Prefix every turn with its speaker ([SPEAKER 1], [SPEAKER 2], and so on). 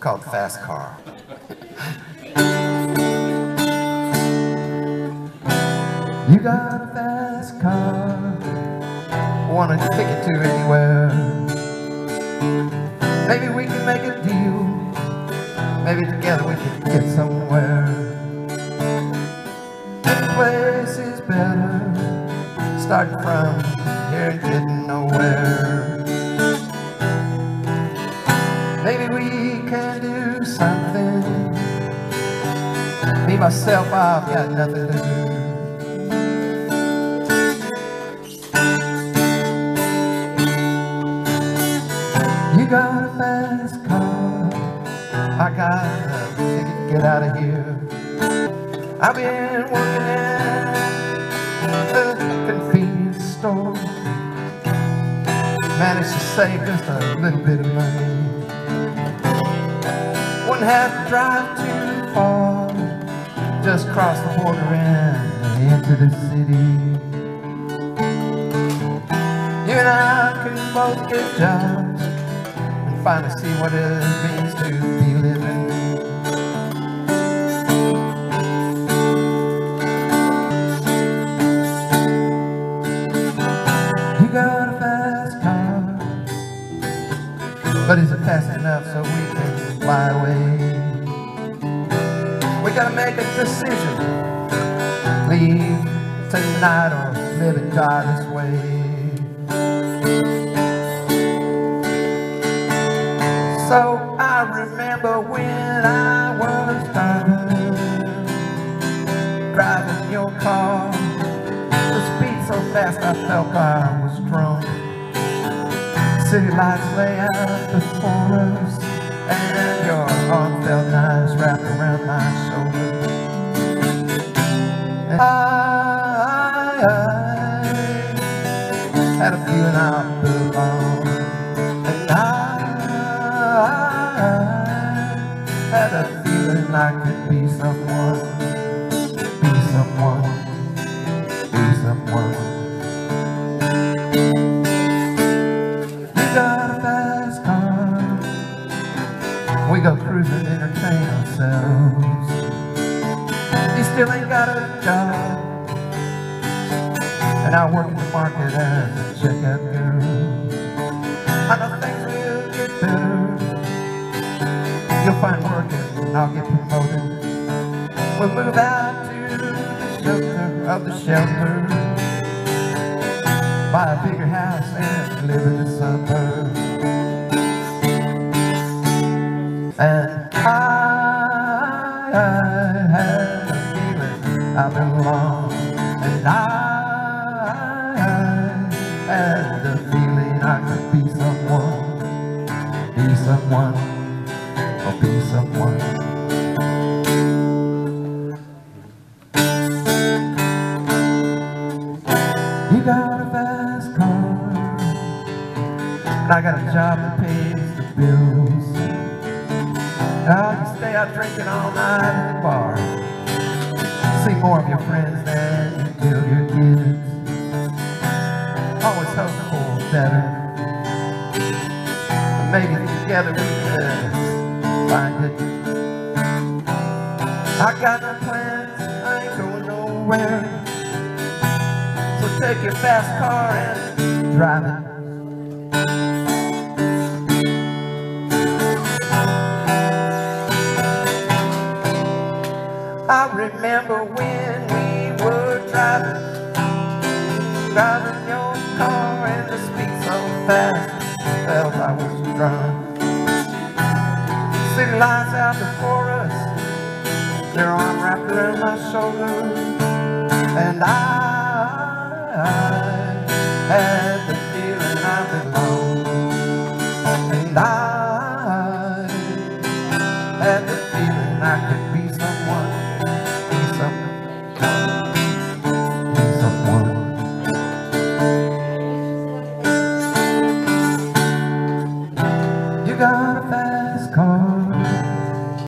[SPEAKER 1] Called Fast Car. You got a fast car, wanna take it to anywhere. Maybe we can make a deal, maybe together we can get somewhere. This place is better, starting from myself, I've got nothing to do. You got a fast car. I got a ticket get out of here. I've been working at the convenience store. Managed to save just a little bit of money. Wouldn't have to drive too far. Just cross the border and into the city. You and I can both get jobs and finally see what it means to be living. You got a fast car, but is it fast enough so we can fly away? Gotta make a decision, leave tonight or live and die this way. So I remember when I was driving, driving your car. The speed so fast I felt I was drunk. City lights lay out before us, and your arm felt nice wrapped around my shoulder. And I, I had a feeling I belonged. And I had a feeling I could be someone, You still ain't got a job, and I work in the market as a checkout girl. I know things will get better. You'll find work and I'll get promoted. We'll move out to the shelter of the shelter. Buy a bigger house and live in the suburbs. And feeling been belong. And I, I had the feeling I could be someone, be someone, or be someone. You got a fast car, and I got a job that pays the bills. You can stay out drinking all night at the bar. More of your friends than you do your kids. Always hope for better. Maybe together we could find it. I got no plans, I ain't going nowhere. So take your fast car and drive it. I remember when we were driving, driving your car and the speed so fast, felt I was drunk. City lights out before us, your arm wrapped around my shoulder, and I, I had